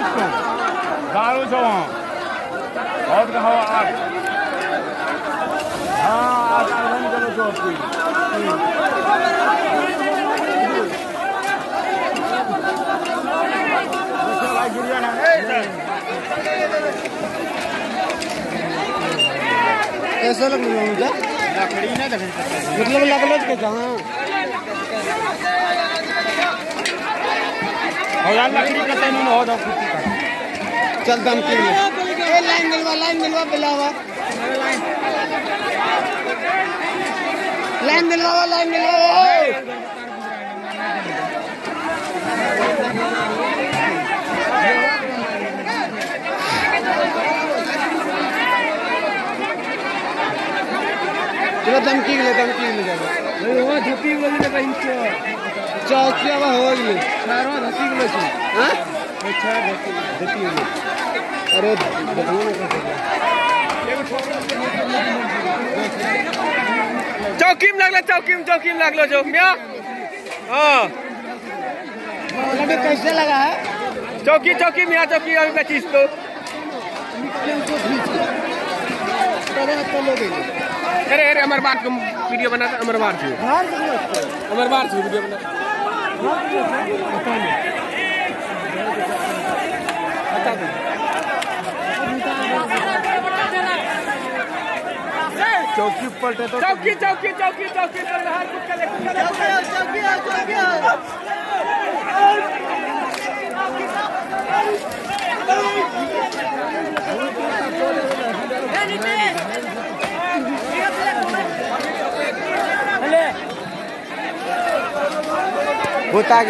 दारू छो वहाँ बहुत का हवा हाँ आज आगमन करो तो आपकी कैसा लग रहा मुझे। लकड़ी ना मतलब लगल के कहाँ लकड़ी का हो का। चल दम के ए लाइन मिलवा लाइन मिलवा बिलावा लाइन मिलवा लाइन मिलवा चलो धमकी ले धमकी ले जाओ। चौकिया में हो गई चारों धपी बोले छी हाँ? अच्छा धपी धपी बोले अरे बताओ ना कैसे चौकीम लागला चौकीम चौकीम लागलो जो म्या। हाँ। लड्डू कैसे लगा है? चौकी चौकी मिया चौकी अभी पच्चीस तो। अरे अरे अमर बार वीडियो बना अमर बार थी अमर बार वीडियो बना चौकी पलटे तो चौकी चौकी चौकी चौकी चल होता